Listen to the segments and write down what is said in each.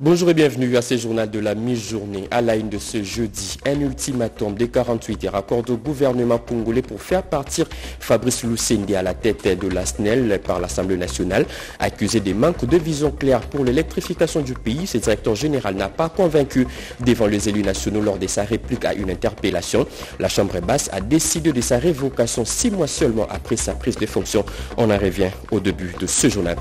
Bonjour et bienvenue à ce journal de la mi-journée. À la une de ce jeudi, un ultimatum des 48 heures accordé au gouvernement congolais pour faire partir Fabrice Loussende à la tête de la SNEL par l'Assemblée nationale. Accusé des manques de vision claire pour l'électrification du pays, ce directeur général n'a pas convaincu devant les élus nationaux lors de sa réplique à une interpellation. La Chambre basse a décidé de sa révocation six mois seulement après sa prise de fonction. On en revient au début de ce journal.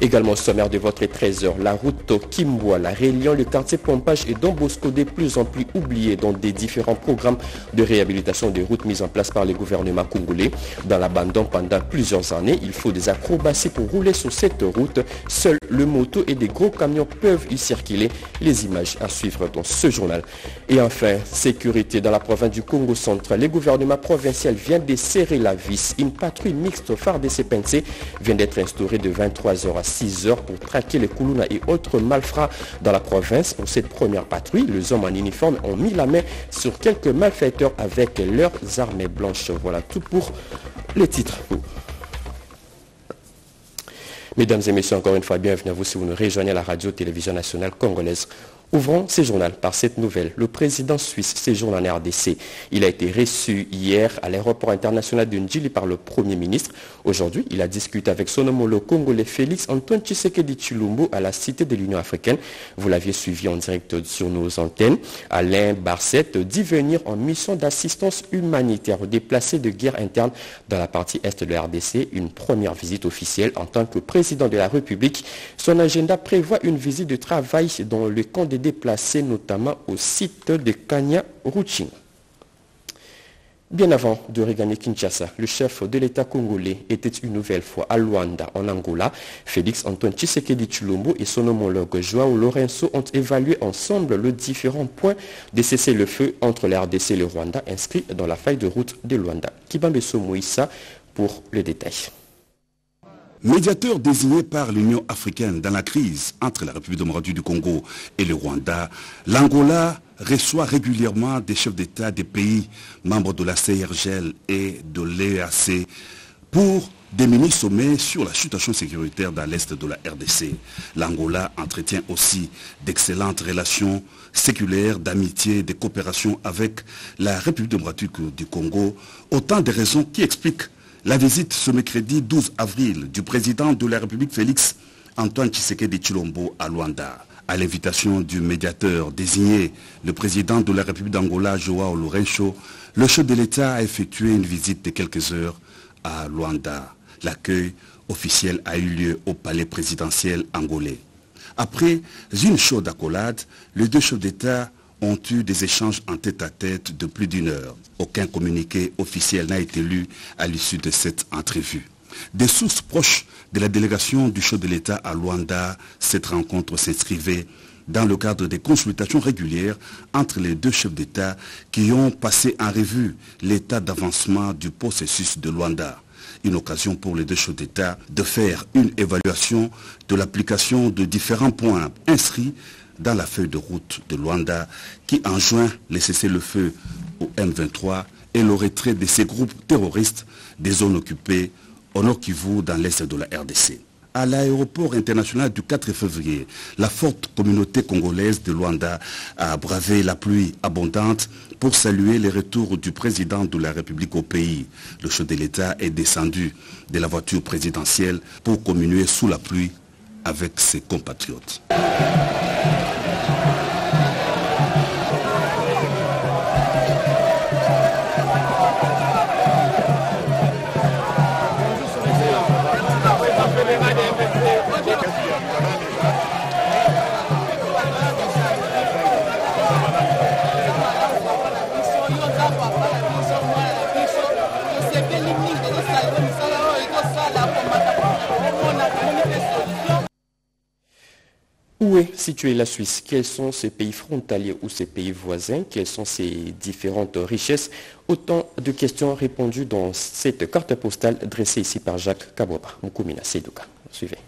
Également au sommaire de votre 13h, la route Kimboa la Réunion, le quartier Pompage et Don Bosco de plus en plus oubliés dans des différents programmes de réhabilitation des routes mis en place par les gouvernements congolais. Dans l'abandon pendant plusieurs années, il faut des acrobaties pour rouler sur cette route. Seul le moto et des gros camions peuvent y circuler. Les images à suivre dans ce journal. Et enfin, sécurité dans la province du Congo central. Le gouvernement provincial vient de serrer la vis. Une patrouille mixte phare de CPNC vient d'être instaurée de 23h à 6h pour traquer les Koulouna et autres malfrats dans la province. Pour cette première patrouille, les hommes en uniforme ont mis la main sur quelques malfaiteurs avec leurs armes blanches. Voilà tout pour les titres. Mesdames et messieurs, encore une fois, bienvenue à vous si vous nous rejoignez à la radio-télévision nationale congolaise. Ouvrons ces journaux par cette nouvelle. Le président suisse séjourne en RDC. Il a été reçu hier à l'aéroport international de Ndjili par le Premier ministre. Aujourd'hui, il a discuté avec son homologue congolais Félix Antoine Tshisekedi Chilumbo à la Cité de l'Union africaine. Vous l'aviez suivi en direct sur nos antennes. Alain Barset dit venir en mission d'assistance humanitaire aux déplacés de guerre interne dans la partie est de la RDC. Une première visite officielle en tant que président de la République. Son agenda prévoit une visite de travail dans le camp de déplacés, notamment au site de Kanya Ruching. Bien avant de regagner Kinshasa, le chef de l'État congolais était une nouvelle fois à Luanda, en Angola. Félix Antoine Tshisekedi Chulombo et son homologue Joao Lorenzo ont évalué ensemble le différents points de cessez-le-feu entre la RDC et le Rwanda inscrits dans la faille de route de Luanda. Kibambeso Moïsa pour le détail. Médiateur désigné par l'Union africaine dans la crise entre la République démocratique du Congo et le Rwanda, l'Angola reçoit régulièrement des chefs d'État des pays membres de la CIRGL et de l'EAC pour des mini-sommets sur la situation sécuritaire dans l'est de la RDC. L'Angola entretient aussi d'excellentes relations séculaires, d'amitié, de coopération avec la République démocratique du Congo, autant de raisons qui expliquent la visite ce mercredi 12 avril du président de la République Félix Antoine Tshisekedi Chilombo à Luanda. À l'invitation du médiateur désigné, le président de la République d'Angola, Joao Lourenço, le chef de l'État a effectué une visite de quelques heures à Luanda. L'accueil officiel a eu lieu au palais présidentiel angolais. Après une chaude accolade, les deux chefs d'État ont eu des échanges en tête-à-tête de plus d'une heure. Aucun communiqué officiel n'a été lu à l'issue de cette entrevue. Des sources proches de la délégation du chef de l'État à Luanda, cette rencontre s'inscrivait dans le cadre des consultations régulières entre les deux chefs d'État qui ont passé en revue l'état d'avancement du processus de Luanda. Une occasion pour les deux chefs d'État de faire une évaluation de l'application de différents points inscrits dans la feuille de route de Luanda qui enjoint les cessez-le-feu au M23 et le retrait de ces groupes terroristes des zones occupées au Nord Kivu dans l'est de la RDC. À l'aéroport international du 4 février, la forte communauté congolaise de Luanda a bravé la pluie abondante pour saluer les retours du président de la République au pays. Le chef de l'État est descendu de la voiture présidentielle pour communier sous la pluie avec ses compatriotes. Située la Suisse Quels sont ses pays frontaliers ou ses pays voisins? Quelles sont ses différentes richesses? Autant de questions répondues dans cette carte postale dressée ici par Jacques Kabouaba. Moukoumina Seydouka. Suivez.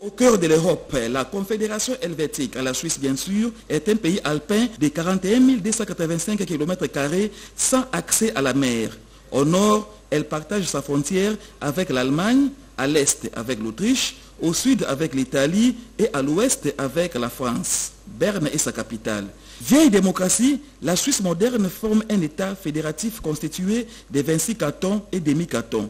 Au cœur de l'Europe, la Confédération helvétique, la Suisse bien sûr, est un pays alpin de 41 285 km sans accès à la mer. Au nord, elle partage sa frontière avec l'Allemagne, à l'est avec l'Autriche, au sud avec l'Italie et à l'ouest avec la France. Berne est sa capitale. Vieille démocratie, la Suisse moderne forme un État fédératif constitué de 26 cantons et demi-cantons.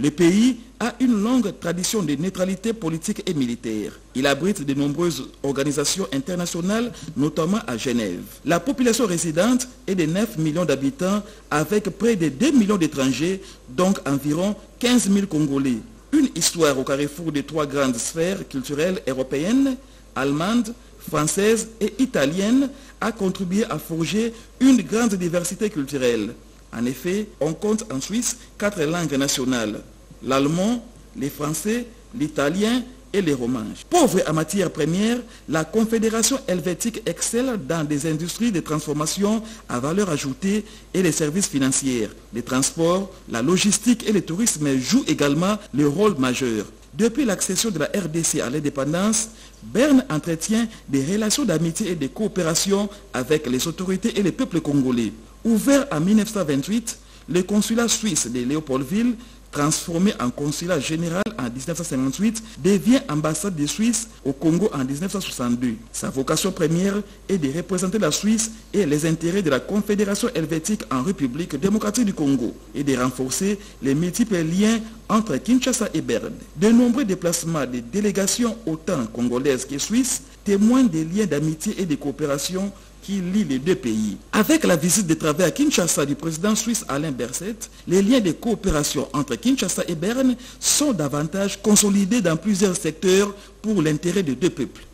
Le pays a une longue tradition de neutralité politique et militaire. Il abrite de nombreuses organisations internationales, notamment à Genève. La population résidente est de 9 millions d'habitants avec près de 2 millions d'étrangers, donc environ 15 000 Congolais. Une histoire au carrefour de trois grandes sphères culturelles européennes, allemandes, françaises et italiennes a contribué à forger une grande diversité culturelle. En effet, on compte en Suisse quatre langues nationales, l'allemand, les français, l'italien et les romanges. Pauvre en matière première, la Confédération helvétique excelle dans des industries de transformation à valeur ajoutée et les services financiers. Les transports, la logistique et le tourisme jouent également le rôle majeur. Depuis l'accession de la RDC à l'indépendance, Berne entretient des relations d'amitié et de coopération avec les autorités et les peuples congolais. Ouvert en 1928, le consulat suisse de Léopoldville, transformé en consulat général en 1958, devient ambassade de Suisse au Congo en 1962. Sa vocation première est de représenter la Suisse et les intérêts de la Confédération helvétique en République démocratique du Congo et de renforcer les multiples liens entre Kinshasa et Berne. De nombreux déplacements de délégations autant congolaises que suisses témoignent des liens d'amitié et de coopération qui lie les deux pays. Avec la visite de travail à Kinshasa du président suisse Alain Berset, les liens de coopération entre Kinshasa et Berne sont davantage consolidés dans plusieurs secteurs pour l'intérêt des deux peuples.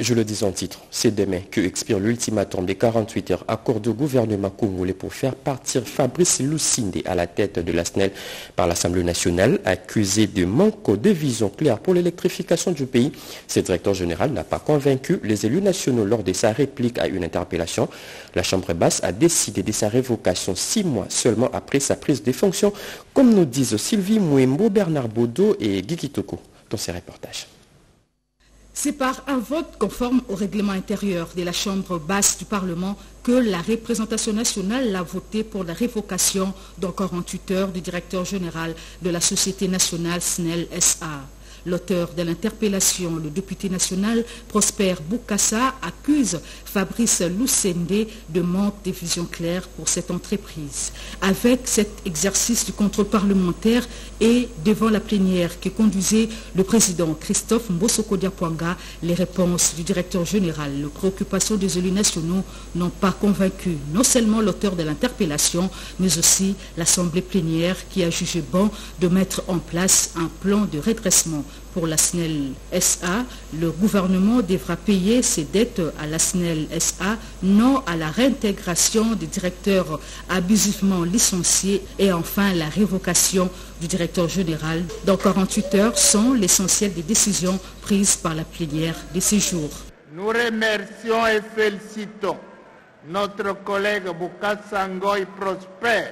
Je le dis en titre, c'est demain que expire l'ultimatum des 48 heures accordé au gouvernement congolais pour faire partir Fabrice Lucinde à la tête de la SNEL par l'Assemblée nationale, accusé de manque de vision claire pour l'électrification du pays. Ce directeur général n'a pas convaincu les élus nationaux lors de sa réplique à une interpellation. La Chambre basse a décidé de sa révocation six mois seulement après sa prise de fonction, comme nous disent Sylvie Mouembo, Bernard Baudot et Guy Kitoko dans ces reportages. C'est par un vote conforme au règlement intérieur de la Chambre basse du Parlement que la représentation nationale l'a voté pour la révocation dans 48 heures du directeur général de la Société nationale SNEL SA. L'auteur de l'interpellation, le député national Prosper Boukassa, accuse Fabrice Lucende de manque de vision claire pour cette entreprise. Avec cet exercice du contrôle parlementaire et devant la plénière que conduisait le président Christophe Mbosoko Diapwanga, les réponses du directeur général, les préoccupations des élus nationaux n'ont pas convaincu non seulement l'auteur de l'interpellation, mais aussi l'Assemblée plénière qui a jugé bon de mettre en place un plan de redressement pour la SNEL SA, le gouvernement devra payer ses dettes à la SNEL SA, non à la réintégration des directeurs abusivement licenciés et enfin la révocation du directeur général. Dans 48 heures sont l'essentiel des décisions prises par la plénière de ces jours. Nous remercions et félicitons notre collègue Bukassangoy Prosper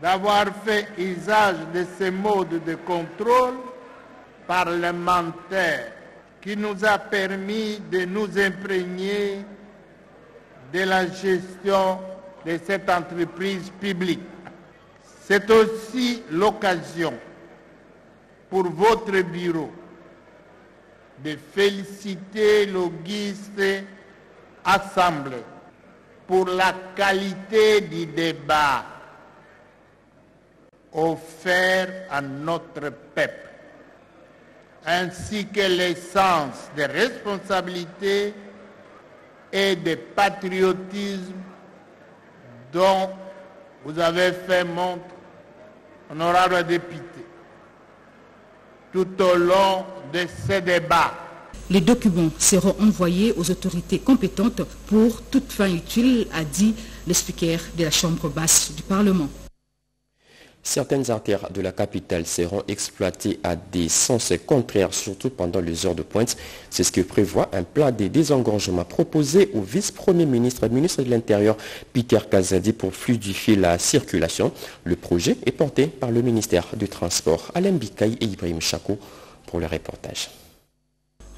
d'avoir fait usage de ces modes de contrôle parlementaire qui nous a permis de nous imprégner de la gestion de cette entreprise publique. C'est aussi l'occasion pour votre bureau de féliciter l'Auguste Assemblée pour la qualité du débat offert à notre peuple ainsi que l'essence de responsabilité et de patriotisme dont vous avez fait montre, honorable député, tout au long de ces débats. Les documents seront envoyés aux autorités compétentes pour toute fin utile, a dit le speaker de la Chambre basse du Parlement. Certaines artères de la capitale seront exploitées à des sens contraires, surtout pendant les heures de pointe. C'est ce que prévoit un plan de désengorgement proposé au vice-premier ministre et ministre de l'Intérieur, Peter Kazadi, pour fluidifier la circulation. Le projet est porté par le ministère du Transport. Alain Bikaï et Ibrahim Chako pour le reportage.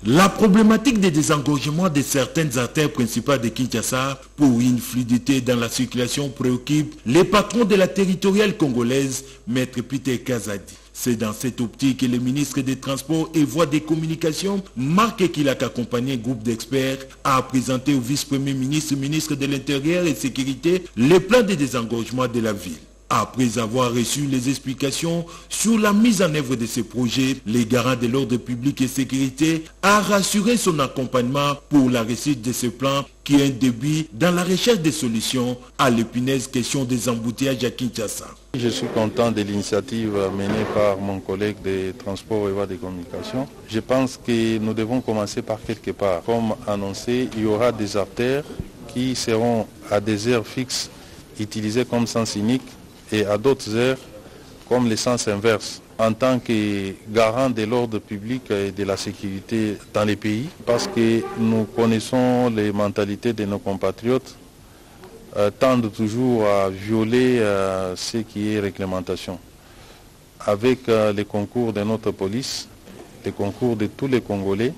La problématique des désengorgements de certaines artères principales de Kinshasa pour une fluidité dans la circulation préoccupe les patrons de la territoriale congolaise, Maître Peter Kazadi. C'est dans cette optique que le ministre des Transports et Voies des Communications, Marc Kilak, accompagné un groupe d'experts, a présenté au vice-premier ministre, ministre de l'Intérieur et Sécurité, les plans de désengorgement de la ville. Après avoir reçu les explications sur la mise en œuvre de ces projets, les garants de l'ordre public et sécurité a rassuré son accompagnement pour la réussite de ce plan qui est un début dans la recherche des solutions à l'épineuse question des embouteillages à Kinshasa. Je suis content de l'initiative menée par mon collègue des transports et voies de communication. Je pense que nous devons commencer par quelque part. Comme annoncé, il y aura des artères qui seront à des heures fixes utilisées comme sens unique et à d'autres heures comme le sens inverse en tant que garant de l'ordre public et de la sécurité dans les pays parce que nous connaissons les mentalités de nos compatriotes euh, tendent toujours à violer euh, ce qui est réglementation. Avec euh, les concours de notre police, les concours de tous les Congolais,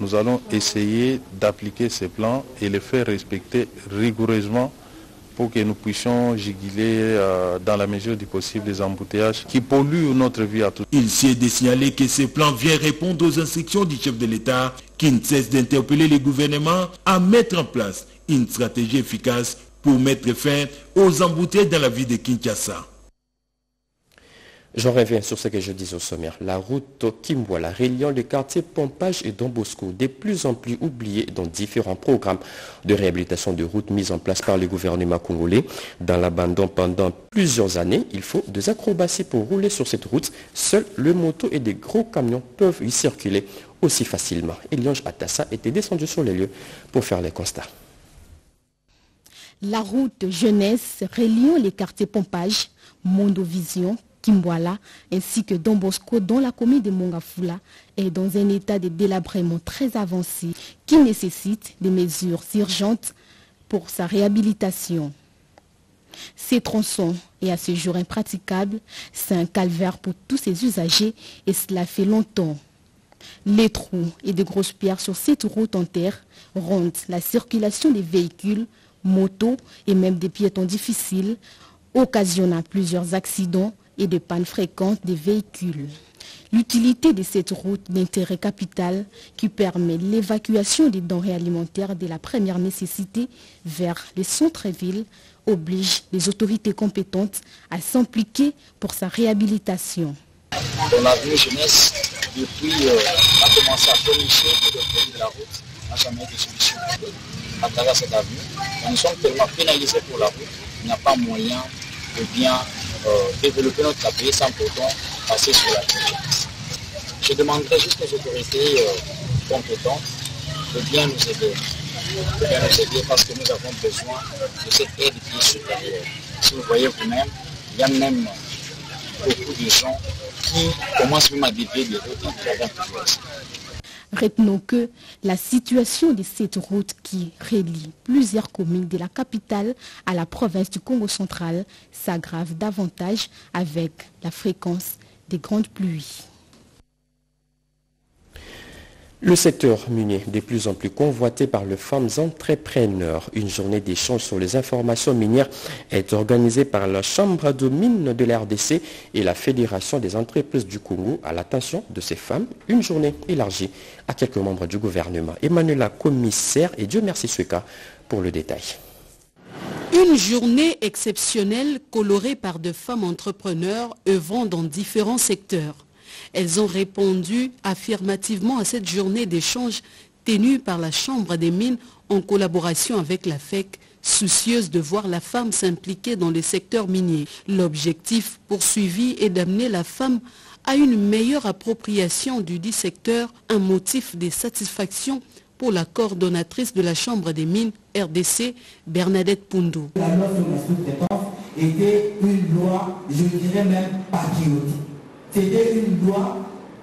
nous allons essayer d'appliquer ces plans et les faire respecter rigoureusement pour que nous puissions juguler euh, dans la mesure du possible des embouteillages qui polluent notre vie à tous. Il s'est de signaler que ces plans viennent répondre aux instructions du chef de l'État qui ne cesse d'interpeller les gouvernements à mettre en place une stratégie efficace pour mettre fin aux embouteillages dans la vie de Kinshasa. J'en reviens sur ce que je disais au sommaire. La route Kimbola reliant les quartiers Pompage et Don Bosco, de plus en plus oubliés dans différents programmes de réhabilitation de routes mis en place par le gouvernement congolais. Dans l'abandon pendant plusieurs années, il faut des acrobaties pour rouler sur cette route. Seuls le moto et des gros camions peuvent y circuler aussi facilement. Eliange Atassa était descendu sur les lieux pour faire les constats. La route jeunesse reliant les quartiers Pompage, Mondovision, Kimboala ainsi que Don Bosco dans la commune de Mongafula est dans un état de délabrement très avancé qui nécessite des mesures urgentes pour sa réhabilitation. Ces tronçons est à ce jour impraticable, c'est un calvaire pour tous ces usagers et cela fait longtemps. Les trous et de grosses pierres sur cette route en terre rendent la circulation des véhicules, motos et même des piétons difficiles, occasionnant plusieurs accidents et de pannes fréquentes des véhicules. L'utilité de cette route d'intérêt capital qui permet l'évacuation des denrées alimentaires de la première nécessité vers les centres-villes oblige les autorités compétentes à s'impliquer pour sa réhabilitation. Dans l'avenue jeunesse, depuis euh, a commencé à pour le de la route, n'a jamais de solution à travers cette avenue. Nous sommes tellement pénalisés pour la route, il n'y a pas moyen de bien développer notre pays sans pourtant passer sur la jeunesse. Je demanderai juste aux autorités euh, compétentes de bien nous aider. De bien nous aider parce que nous avons besoin de cette aide qui est supérieure. Si vous voyez vous-même, il y a même beaucoup de gens qui commencent même à dévier des routes en travers toujours Retenons que la situation de cette route qui relie plusieurs communes de la capitale à la province du Congo central s'aggrave davantage avec la fréquence des grandes pluies. Le secteur minier, de plus en plus convoité par les femmes entrepreneurs. Une journée d'échange sur les informations minières est organisée par la Chambre de mines de la RDC et la Fédération des entreprises du Congo à l'attention de ces femmes. Une journée élargie à quelques membres du gouvernement. Emmanuela Commissaire et Dieu merci Sueka pour le détail. Une journée exceptionnelle colorée par de femmes entrepreneurs œuvrant dans différents secteurs. Elles ont répondu affirmativement à cette journée d'échange tenue par la Chambre des mines en collaboration avec la FEC, soucieuse de voir la femme s'impliquer dans le secteur minier. L'objectif poursuivi est d'amener la femme à une meilleure appropriation du dit secteur, un motif de satisfaction pour la coordonnatrice de la Chambre des mines RDC, Bernadette Poundou. La loi sur la était une loi, je dirais même patriotique. C'était une loi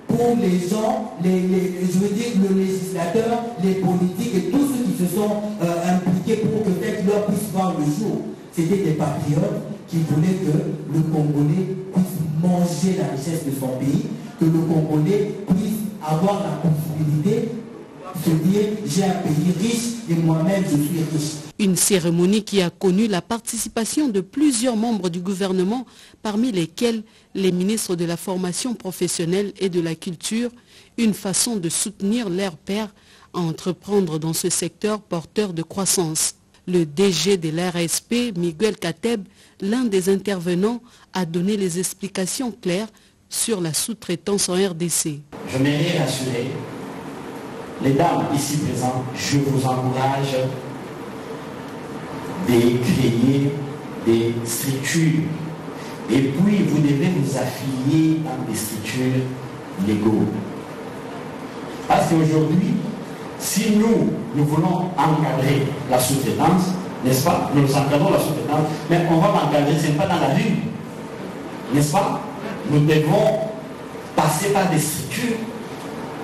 pour les gens, les, je veux dire le législateur, les politiques et tous ceux qui se sont euh, impliqués pour que cette loi puisse voir le jour. C'était des patriotes qui voulaient que le Congolais puisse manger la richesse de son pays, que le Congolais puisse avoir la possibilité se dire j'ai un pays riche et moi-même je suis riche. Une cérémonie qui a connu la participation de plusieurs membres du gouvernement, parmi lesquels les ministres de la formation professionnelle et de la culture, une façon de soutenir leur père à entreprendre dans ce secteur porteur de croissance. Le DG de l'RSP, Miguel Kateb, l'un des intervenants, a donné les explications claires sur la sous-traitance en RDC. Je m'aimerais rassurer les dames ici présentes, je vous encourage de créer des structures. Et puis, vous devez vous affilier dans des structures légaux. Parce qu'aujourd'hui, si nous, nous voulons encadrer la sous-traitance, n'est-ce pas Nous encadrons la sous-traitance, mais on va l'encadrer, ce n'est pas dans la rue. N'est-ce pas? Nous devons passer par des structures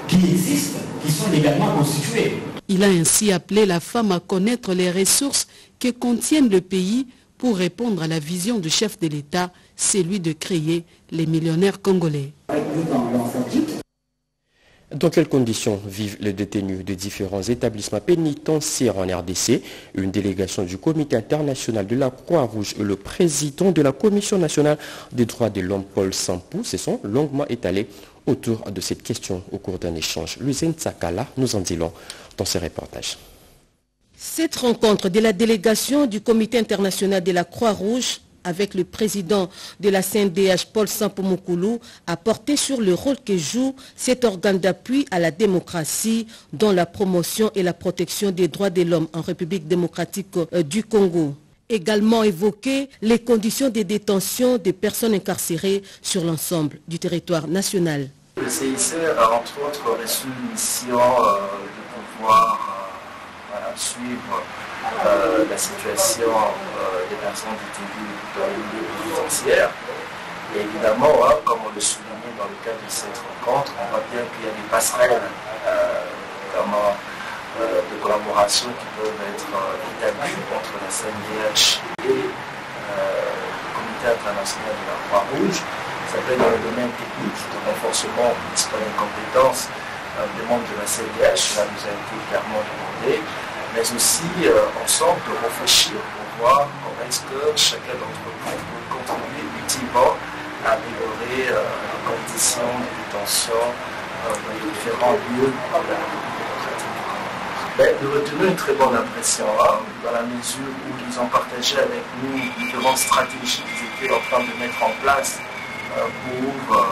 qui existent, qui sont légalement constituées. Il a ainsi appelé la femme à connaître les ressources que contiennent le pays pour répondre à la vision du chef de l'État, celui de créer les millionnaires congolais. Dans quelles conditions vivent les détenus de différents établissements pénitentiaires en RDC Une délégation du Comité international de la Croix-Rouge et le président de la Commission nationale des droits de l'homme, Paul Sampou, se sont longuement étalés autour de cette question au cours d'un échange. Luzen Tsakala nous en dit long dans ses reportages. Cette rencontre de la délégation du Comité international de la Croix-Rouge avec le président de la CNDH, Paul Sampomoukoulou, a porté sur le rôle que joue cet organe d'appui à la démocratie dans la promotion et la protection des droits de l'homme en République démocratique euh, du Congo. Également évoqué les conditions de détention des personnes incarcérées sur l'ensemble du territoire national. Le CIC a entre autres reçu une mission euh, pouvoir suivre euh, la situation euh, des personnes détenues dans les milieux pénitentiaires. Et évidemment, hein, comme on le soulignait dans le cadre de cette rencontre, on voit bien qu'il y a des passerelles, euh, de collaboration qui peuvent être établies entre la CNDH et le Comité international de la Croix-Rouge. Ça peut être dans le domaine technique, de renforcement des compétences des membres de la CNDH, cela nous a été clairement demandé mais aussi euh, ensemble de réfléchir pour voir comment est-ce que chacun d'entre nous peut contribuer utilement à améliorer euh, les conditions de détention euh, dans les différents lieux de la ben, de retenir une très bonne impression, hein, dans la mesure où ils ont partagé avec nous différentes stratégies qu'ils étaient en train de mettre en place pour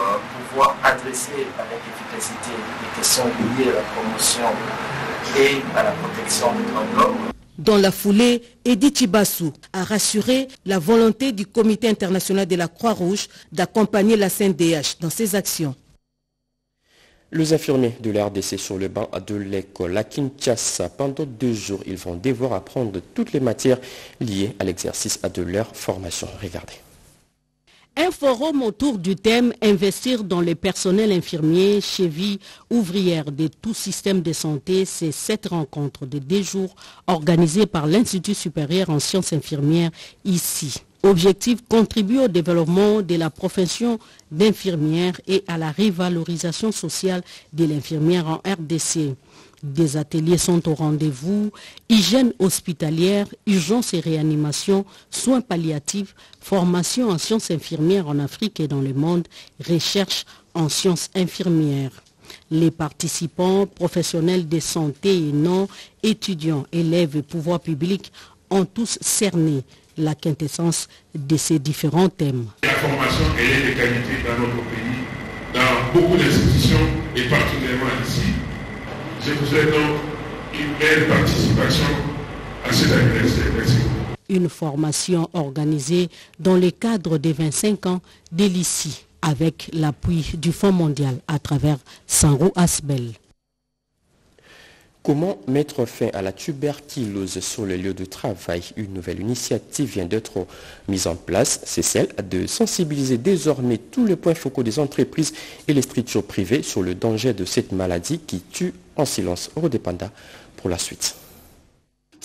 pouvoir adresser avec efficacité les questions liées à la promotion et à la protection des droits de l'homme. Dans la foulée, Edith Chibassou a rassuré la volonté du Comité international de la Croix-Rouge d'accompagner la CNDH dans ses actions. Les infirmiers de l'RDC sur le banc de l'école à Kinshasa, pendant deux jours, ils vont devoir apprendre toutes les matières liées à l'exercice de leur formation. Regardez. Un forum autour du thème Investir dans les personnels infirmiers, chevilles, ouvrières de tout système de santé, c'est cette rencontre de deux jours organisée par l'Institut supérieur en sciences infirmières ici. Objectif contribuer au développement de la profession d'infirmière et à la revalorisation sociale de l'infirmière en RDC. Des ateliers sont au rendez-vous, hygiène hospitalière, urgence et réanimation, soins palliatifs, formation en sciences infirmières en Afrique et dans le monde, recherche en sciences infirmières. Les participants, professionnels de santé et non, étudiants, élèves et pouvoirs publics ont tous cerné la quintessence de ces différents thèmes. La formation est de qualité dans notre pays, dans beaucoup d'institutions et particulièrement ici. Je vous souhaite donc une belle participation à cette anniversaire. Merci. Une formation organisée dans le cadre des 25 ans de l'ICI avec l'appui du Fonds mondial à travers Sanro Asbel. Comment mettre fin à la tuberculose sur le lieu de travail? Une nouvelle initiative vient d'être mise en place. C'est celle de sensibiliser désormais tous les points focaux des entreprises et les structures privées sur le danger de cette maladie qui tue en silence. Rodépanda pour la suite.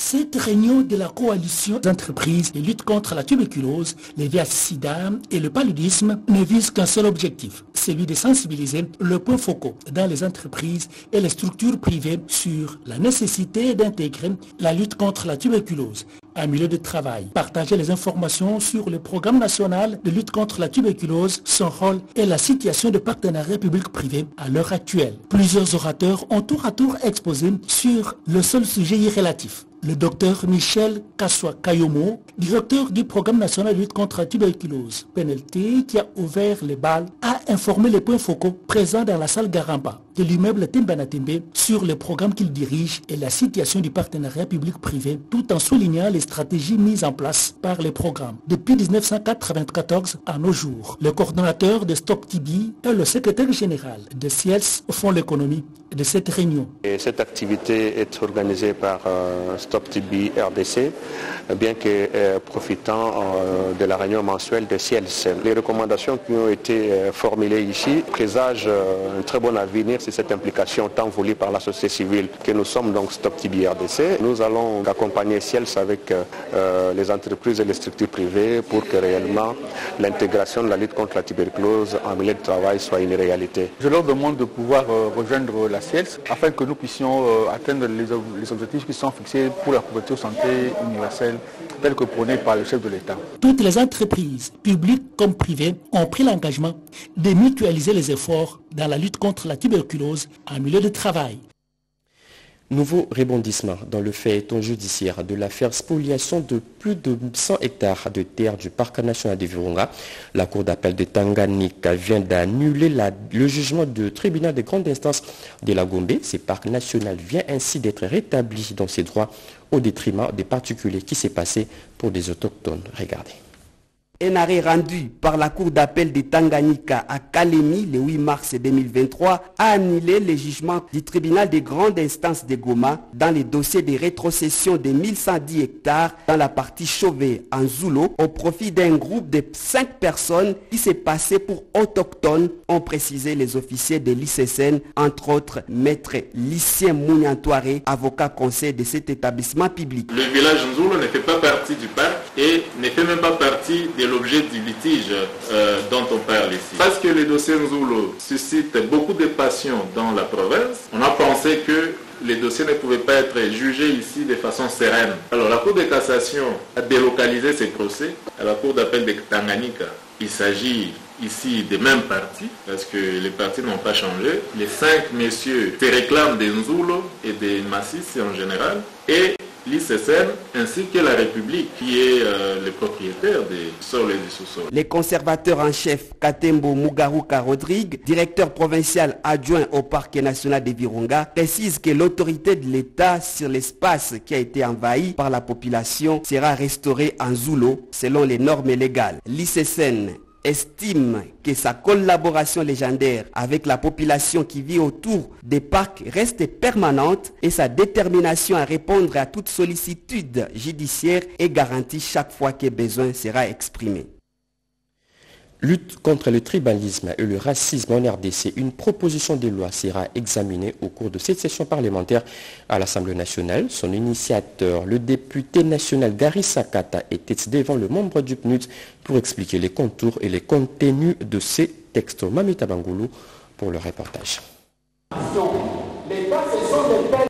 Cette réunion de la coalition d'entreprises de lutte contre la tuberculose, les VIH-Sida et le paludisme ne vise qu'un seul objectif, celui de sensibiliser le point focaux dans les entreprises et les structures privées sur la nécessité d'intégrer la lutte contre la tuberculose. Un milieu de travail, partager les informations sur le programme national de lutte contre la tuberculose, son rôle et la situation de partenariat public-privé à l'heure actuelle. Plusieurs orateurs ont tour à tour exposé sur le seul sujet irrélatif, le docteur Michel Kassoua Kayomo, directeur du programme national de lutte contre la tuberculose, PNLT, qui a ouvert les balles, a informé les points focaux présents dans la salle Garamba de l'immeuble Timbanatimbe sur le programme qu'il dirige et la situation du partenariat public-privé, tout en soulignant les stratégies mises en place par les programmes depuis 1994 à nos jours. Le coordonnateur de Stop TB et le secrétaire général de CIELS font l'économie de cette réunion. Et cette activité est organisée par euh, Stop TB RDC, bien que euh, profitant euh, de la réunion mensuelle de CIELS. Les recommandations qui ont été formulées ici présagent un très bon avenir cette implication tant voulue par la société civile que nous sommes donc Stop TB RDC. Nous allons accompagner CIELS avec les entreprises et les structures privées pour que réellement l'intégration de la lutte contre la tuberculose en milieu de travail soit une réalité. Je leur demande de pouvoir rejoindre la CIELS afin que nous puissions atteindre les, objectifs qui sont fixés pour la couverture santé universelle telle que prônée par le chef de l'État. Toutes les entreprises, publiques comme privées, ont pris l'engagement de mutualiser les efforts dans la lutte contre la tuberculose en milieu de travail. Nouveau rebondissement dans le feuilleton judiciaire de l'affaire spoliation de plus de 100 hectares de terre du parc national de Virunga. La cour d'appel de Tanganyika vient d'annuler le jugement du tribunal de grande instance de la Gombe. Ce parc national vient ainsi d'être rétabli dans ses droits au détriment des particuliers qui s'est passé pour des autochtones. Regardez. Un arrêt rendu par la Cour d'appel de Tanganyika à Kalemi le 8 mars 2023 a annulé le jugement du tribunal de grande instance de Goma dans les dossiers de rétrocession de 1110 hectares dans la partie Chauvet en Zoulo au profit d'un groupe de 5 personnes qui s'est passé pour autochtones, ont précisé les officiers de l'ICSN, entre autres maître Lucien Mouniantoiré, avocat conseil de cet établissement public. Le village Nzoulo ne fait pas partie du parc et ne fait même pas partie de l'objet du litige euh, dont on parle ici. Parce que le dossier Nzulo suscite beaucoup de passion dans la province, on a pensé que les dossiers ne pouvaient pas être jugés ici de façon sereine. Alors la Cour de cassation a délocalisé ces procès à la Cour d'appel de Tanganyika. Il s'agit ici des mêmes partis, parce que les partis n'ont pas changé. Les cinq messieurs se réclament des Nzulo et des Massis en général, et l'ICSN ainsi que la République qui est euh, le propriétaire des sols et des sous-sols. Les conservateurs en chef Katembo Mugaruka Rodrigue, directeur provincial adjoint au parc national de Virunga, précise que l'autorité de l'État sur l'espace qui a été envahi par la population sera restaurée en Zoulo selon les normes légales. L'ICSN estime que sa collaboration légendaire avec la population qui vit autour des parcs reste permanente et sa détermination à répondre à toute sollicitude judiciaire est garantie chaque fois que besoin sera exprimé. Lutte contre le tribalisme et le racisme en RDC, une proposition de loi sera examinée au cours de cette session parlementaire à l'Assemblée nationale. Son initiateur, le député national Gary Sakata, était devant le membre du PNUD pour expliquer les contours et les contenus de ces textes. Mamita Bangoulou pour le reportage.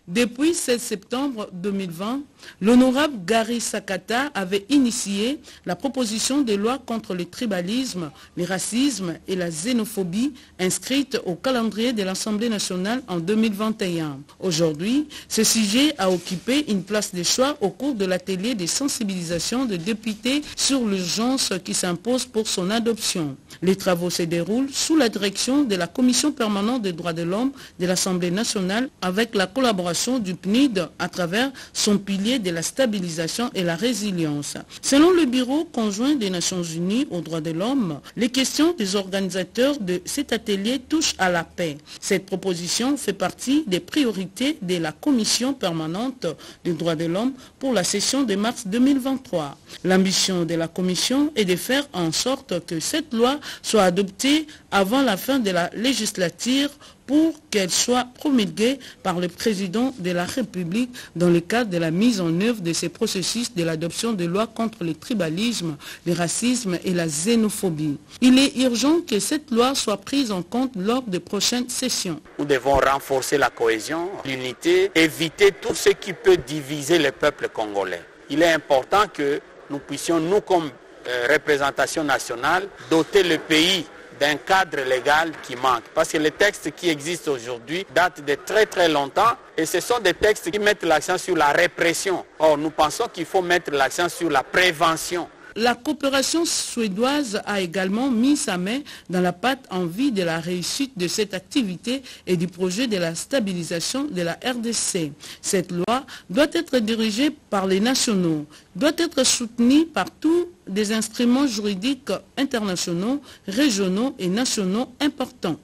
Depuis 16 septembre 2020, l'honorable Gary Sakata avait initié la proposition de loi contre le tribalisme, le racisme et la xénophobie inscrite au calendrier de l'Assemblée nationale en 2021. Aujourd'hui, ce sujet a occupé une place de choix au cours de l'atelier de sensibilisation de députés sur l'urgence qui s'impose pour son adoption. Les travaux se déroulent sous la direction de la Commission permanente des droits de l'homme de l'Assemblée nationale avec la collaboration du PNID à travers son pilier de la stabilisation et la résilience. Selon le Bureau conjoint des Nations Unies aux droits de l'homme, les questions des organisateurs de cet atelier touchent à la paix. Cette proposition fait partie des priorités de la Commission permanente des droits de l'homme pour la session de mars 2023. L'ambition de la Commission est de faire en sorte que cette loi soit adoptée avant la fin de la législature pour qu'elle soit promulguée par le président de la République dans le cadre de la mise en œuvre de ces processus de l'adoption de lois contre le tribalisme, le racisme et la xénophobie. Il est urgent que cette loi soit prise en compte lors des prochaines sessions. Nous devons renforcer la cohésion, l'unité, éviter tout ce qui peut diviser le peuple congolais. Il est important que nous puissions, nous comme euh, représentation nationale, doter le pays d'un cadre légal qui manque. Parce que les textes qui existent aujourd'hui datent de très très longtemps et ce sont des textes qui mettent l'accent sur la répression. Or, nous pensons qu'il faut mettre l'accent sur la prévention. La coopération suédoise a également mis sa main dans la pâte en vue de la réussite de cette activité et du projet de la stabilisation de la RDC. Cette loi doit être dirigée par les nationaux, doit être soutenue par tous des instruments juridiques internationaux, régionaux et nationaux importants.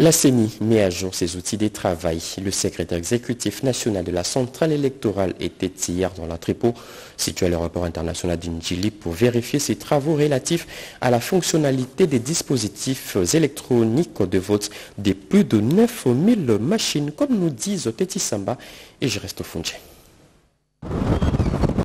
La CENI met à jour ses outils de travail. Le secrétaire exécutif national de la centrale électorale était hier dans l'entrepôt situé à l'aéroport international d'Indjili pour vérifier ses travaux relatifs à la fonctionnalité des dispositifs électroniques de vote de plus de 9000 machines, comme nous disent Teti Samba et je reste au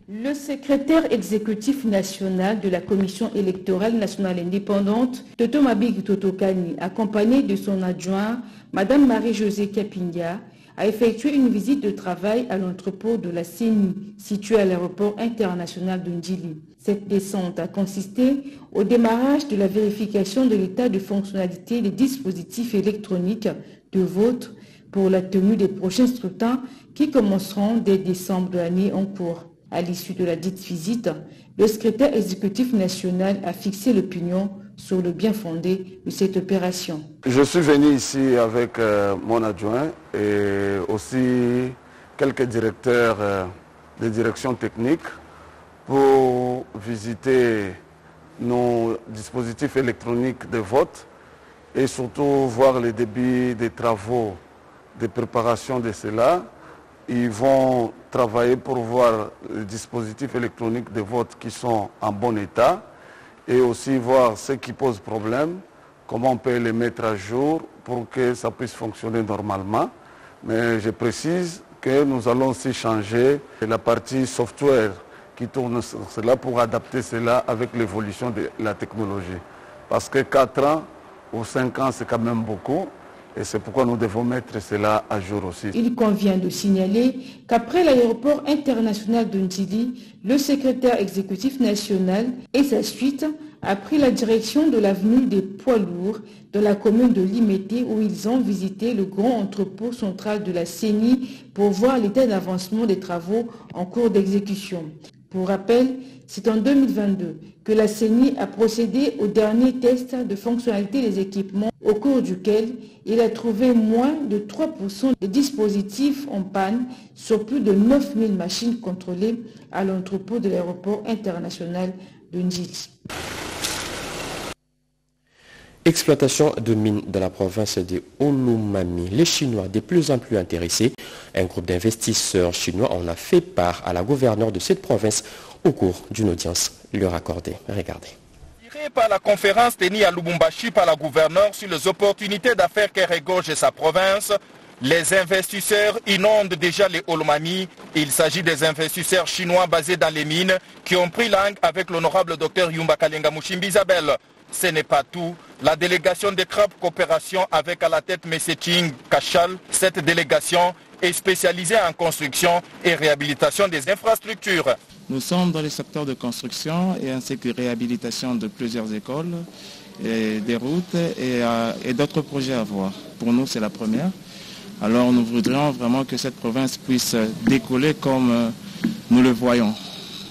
Le secrétaire exécutif national de la Commission électorale nationale indépendante, Toto Mabig Totokani, accompagné de son adjoint, Madame Marie-Josée Kapinga, a effectué une visite de travail à l'entrepôt de la CENI, situé à l'aéroport international de Ndjili. Cette descente a consisté au démarrage de la vérification de l'état de fonctionnalité des dispositifs électroniques de vote pour la tenue des prochains scrutins qui commenceront dès décembre de l'année en cours. À l'issue de la dite visite, le secrétaire exécutif national a fixé l'opinion sur le bien fondé de cette opération. Je suis venu ici avec euh, mon adjoint et aussi quelques directeurs euh, de direction technique pour visiter nos dispositifs électroniques de vote et surtout voir le débit des travaux de préparation de cela. Ils vont travailler pour voir les dispositifs électroniques de vote qui sont en bon état et aussi voir ce qui pose problème, comment on peut les mettre à jour pour que ça puisse fonctionner normalement. Mais je précise que nous allons aussi changer la partie software qui tourne sur cela pour adapter cela avec l'évolution de la technologie. Parce que 4 ans ou 5 ans, c'est quand même beaucoup. Et c'est pourquoi nous devons mettre cela à jour aussi. Il convient de signaler qu'après l'aéroport international de Ndili, le secrétaire exécutif national et sa suite a pris la direction de l'avenue des Poids Lourds dans la commune de Limété où ils ont visité le grand entrepôt central de la CENI pour voir l'état d'avancement des travaux en cours d'exécution. Pour rappel, c'est en 2022 que la CENI a procédé au dernier test de fonctionnalité des équipements au cours duquel il a trouvé moins de 3% des dispositifs en panne sur plus de 9000 machines contrôlées à l'entrepôt de l'aéroport international de Ndjili. Exploitation de mines dans la province de Olumami. Les Chinois de plus en plus intéressés. Un groupe d'investisseurs chinois en a fait part à la gouverneure de cette province au cours d'une audience leur accordée. Regardez. Par la conférence tenue à Lubumbashi par la gouverneure sur les opportunités d'affaires qu'elle regorge sa province, les investisseurs inondent déjà les Olumami. Il s'agit des investisseurs chinois basés dans les mines qui ont pris langue avec l'honorable docteur Yumba Kalenga Mushimbi Isabelle. Ce n'est pas tout. La délégation des CRAP Coopération avec à la tête M. Ching Kachal, cette délégation est spécialisée en construction et réhabilitation des infrastructures. Nous sommes dans le secteur de construction et ainsi que réhabilitation de plusieurs écoles, des routes et, euh, et d'autres projets à voir. Pour nous, c'est la première. Alors nous voudrions vraiment que cette province puisse décoller comme euh, nous le voyons.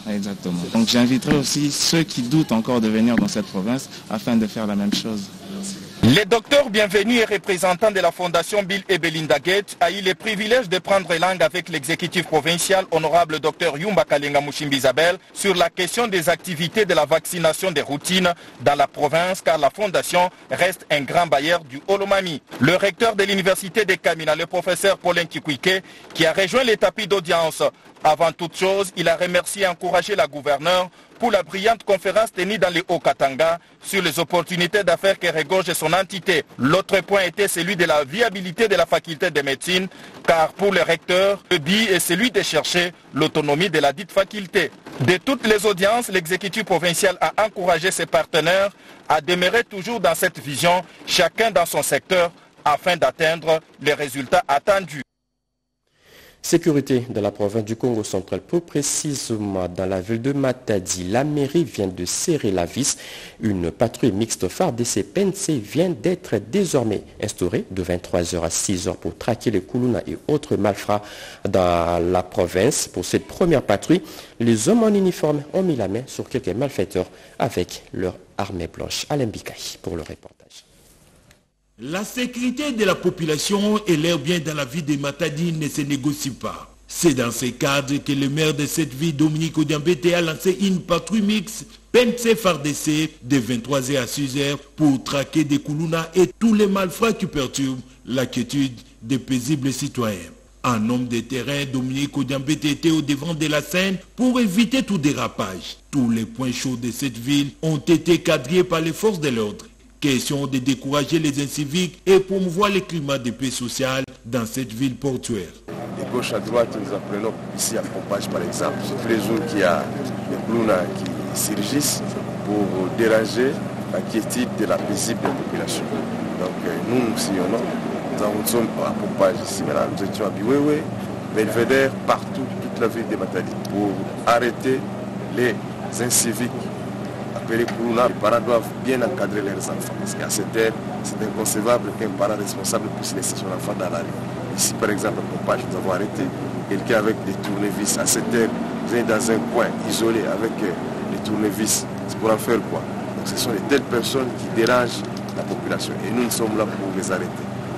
Exactement. Donc j'inviterai aussi ceux qui doutent encore de venir dans cette province afin de faire la même chose. Le docteur Bienvenu et représentant de la fondation Bill et Belinda Gates a eu le privilège de prendre langue avec l'exécutif provincial honorable docteur Yumba Kalenga Mushimbi sur la question des activités de la vaccination des routines dans la province car la fondation reste un grand bailleur du Olomami. Le recteur de l'université de Kamina, le professeur Paulin Kikwike, qui a rejoint les tapis d'audience Avant toute chose, il a remercié et encouragé la gouverneure pour la brillante conférence tenue dans les Hauts-Katanga sur les opportunités d'affaires que regorge son entité. L'autre point était celui de la viabilité de la faculté de médecine, car pour le recteur, le but est celui de chercher l'autonomie de la dite faculté. De toutes les audiences, l'exécutif provincial a encouragé ses partenaires à demeurer toujours dans cette vision, chacun dans son secteur, afin d'atteindre les résultats attendus. Sécurité de la province du Congo central, plus précisément dans la ville de Matadi. La mairie vient de serrer la vis. Une patrouille mixte phare de PNC vient d'être désormais instaurée de 23h à 6h pour traquer les Koulouna et autres malfrats dans la province. Pour cette première patrouille, les hommes en uniforme ont mis la main sur quelques malfaiteurs avec leur armée blanche. Alain Bikaï pour le reportage. La sécurité de la population et l'air bien dans la vie de Matadi ne se négocie pas. C'est dans ce cadre que le maire de cette ville, Dominique Odiambete, a lancé une patrouille mixte PNC FARDC de 23h à 6h pour traquer des Koulouna et tous les malfrats qui perturbent la quiétude des paisibles citoyens. Un homme de terrain, Dominique Odiambete, était au devant de la scène pour éviter tout dérapage. Tous les points chauds de cette ville ont été quadrillés par les forces de l'ordre. Question de décourager les inciviques et promouvoir le climat de paix sociale dans cette ville portuaire. De gauche à droite, nous apprenons ici à Pompage par exemple. Tous les jours qu'il y a des Bluna qui surgissent pour déranger la quiétude de la paisible population. Donc nous, nous sillonnons. Nous sommes à Pompage ici maintenant. Nous étions à Biwewe, Belvedere, partout, toute la ville de Matadi pour arrêter les inciviques appelés Koulouna. Les parents doivent bien encadrer leurs enfants parce qu'à cette heure, c'est inconcevable qu'un parent responsable puisse laisser son enfant dans la rue. Ici, par exemple, à Pompage, nous avons arrêté quelqu'un avec des tournevis. À cette heure, vient dans un coin isolé avec des tournevis. C'est pour en faire quoi? Donc ce sont de telles personnes qui dérangent la population. Et nous, nous sommes là pour les arrêter.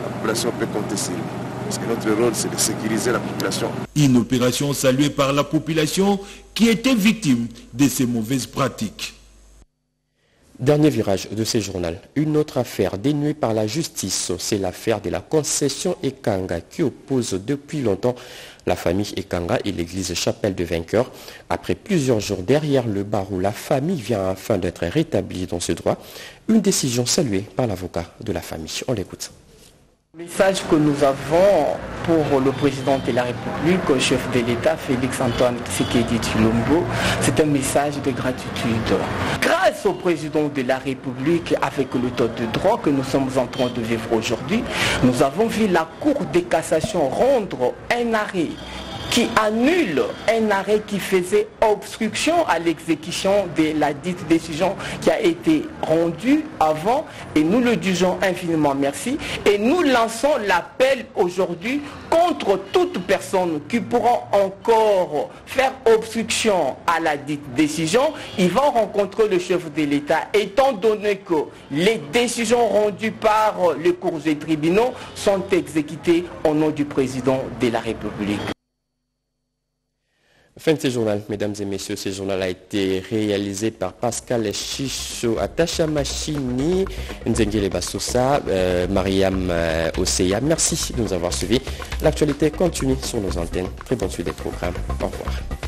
La population peut compter sur nous. Parce que notre rôle, c'est de sécuriser la population. Une opération saluée par la population qui était victime de ces mauvaises pratiques. Dernier virage de ce journal. Une autre affaire dénuée par la justice, c'est l'affaire de la concession Ekanga qui oppose depuis longtemps la famille Ekanga et l'église Chapelle de Vainqueur. Après plusieurs jours derrière le barreau, la famille vient enfin d'être rétablie dans ce droit. Une décision saluée par l'avocat de la famille. On l'écoute. Le message que nous avons pour le président de la République, le chef de l'État, Félix-Antoine Tshisekedi Chilombo, c'est un message de gratitude. Grâce au président de la République, avec le taux de droit que nous sommes en train de vivre aujourd'hui, nous avons vu la Cour de cassation rendre un arrêt qui annule un arrêt qui faisait obstruction à l'exécution de la dite décision qui a été rendue avant. Et nous le disons infiniment merci. Et nous lançons l'appel aujourd'hui contre toute personne qui pourra encore faire obstruction à la dite décision, ils vont rencontrer le chef de l'État étant donné que les décisions rendues par les cours et tribunaux sont exécutées au nom du président de la République. Fin de ce journal, mesdames et messieurs, ce journal a été réalisé par Pascal Chicho Atacha Machini, Nzengele Bassoussa, euh, Mariam euh, Oseya. Merci de nous avoir suivis. L'actualité continue sur nos antennes. Très bonne des programmes. Au revoir.